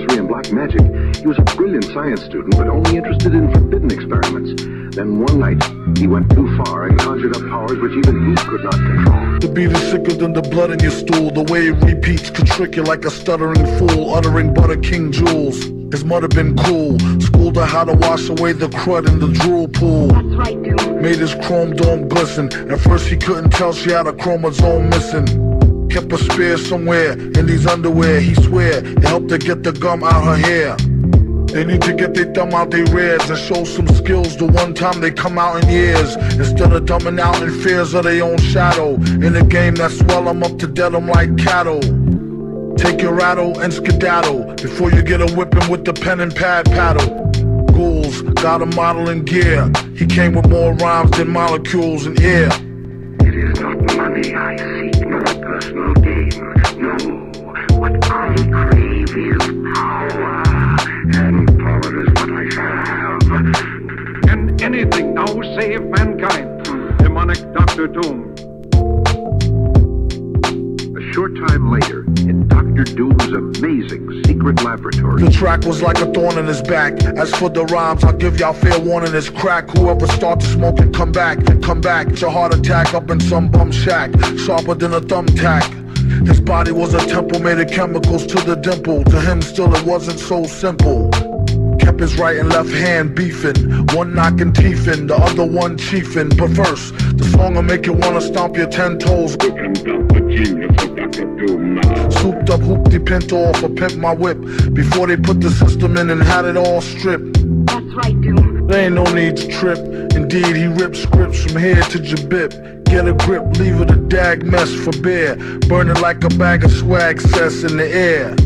sorcery and black magic. He was a brilliant science student, but only interested in forbidden experiments. Then one night, he went too far and conjured up powers which even he could not control. The beat is sicker than the blood in your stool. The way it repeats could trick you like a stuttering fool, uttering butter king jewels. His mother been cool, schooled her how to wash away the crud in the drool pool. That's right, dude. Made his chrome dome glisten. At first he couldn't tell she had a chromosome missing. Kept a spear somewhere in these underwear. He swear it helped her get the gum out her hair. They need to get their thumb out their rears and show some skills the one time they come out in years. Instead of dumbing out in fears of their own shadow. In a game that swell them up to dead them like cattle. Take your rattle and skedaddle before you get a whipping with the pen and pad paddle. Ghouls got a model in gear. He came with more rhymes than molecules in air. It is not money I seek, nor personal and power is what I shall have. Can anything now save mankind? Demonic Doctor Doom. A short time later, in Doctor Doom's amazing secret laboratory, The track was like a thorn in his back. As for the rhymes, I'll give y'all fair warning. It's crack. Whoever start to smoke and come back, come back. It's a heart attack up in some bum shack, sharper than a thumbtack. His body was a temple made of chemicals to the dimple. To him, still it wasn't so simple. Kept his right and left hand beefing, one knocking teeth in, the other one chiefing. But first, the song'll make you wanna stomp your ten toes. You can dump the genius of Dr. Doom now. Souped up hoopty pinto off a pimp my whip before they put the system in and had it all stripped. That's right, dude. There ain't no need to trip. Indeed, he ripped scripts from here to Jabip. Get a grip, leave it a dag mess for bear. Burning like a bag of swag cess in the air.